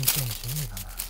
ントウムシいいかな。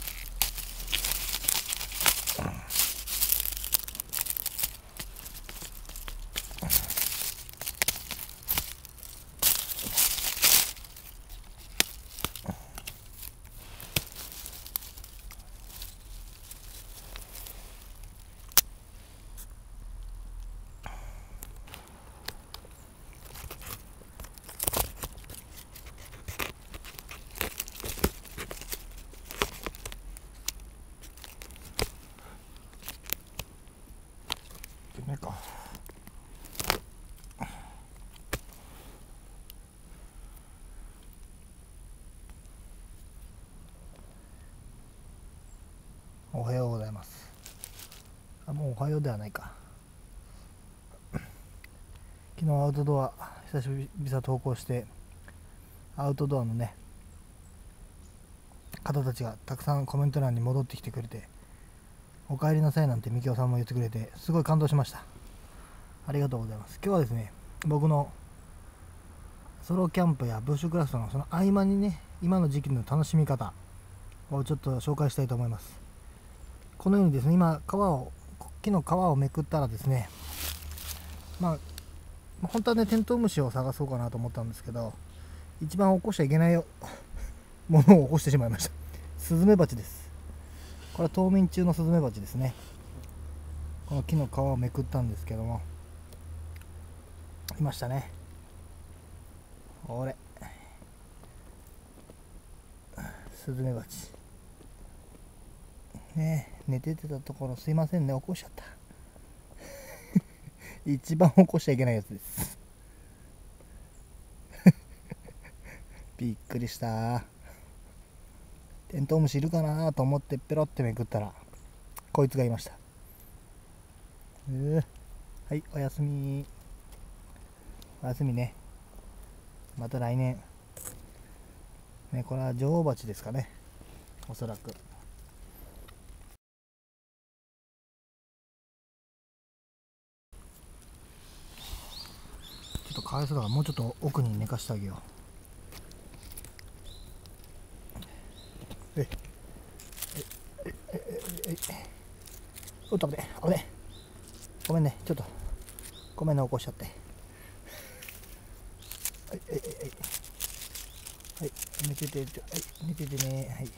ダメか。おはようございます。あもうおはようではないか。昨日アウトドア久しぶり投稿してアウトドアのね方たちがたくさんコメント欄に戻ってきてくれてお帰りなさいなんてみきおさんも言ってくれてすごい感動しました。ありがとうございます。今日はですね僕のソロキャンプやブッシュクラフトのその合間にね今の時期の楽しみ方をちょっと紹介したいと思います。このようにですね今皮を木の皮をめくったらですねまあ本当はねテントウムシを探そうかなと思ったんですけど一番起こしちゃいけないよ ものを起こしてしまいました。スズメバチです。これは冬眠中のスズメバチですね。この木の皮をめくったんですけども。いましたね。俺スズメバチ。ね寝ててたところすいませんね。起こしちゃった。一番起こしちゃいけないやつです。びっくりした。テントウムシいるかなと思ってペロってめくったらこいつがいました。うー。はいおやすみ。おやすみね。また来年。ねこれは女王蜂ですかね。おそらく。ちょっとかわいそうだからもうちょっと奥に寝かしてあげよう。おっと危ね危ねごめんねちょっと。ごめんね起こしちゃって。はいはいはい。はいはい寝ててはい寝ててねはい。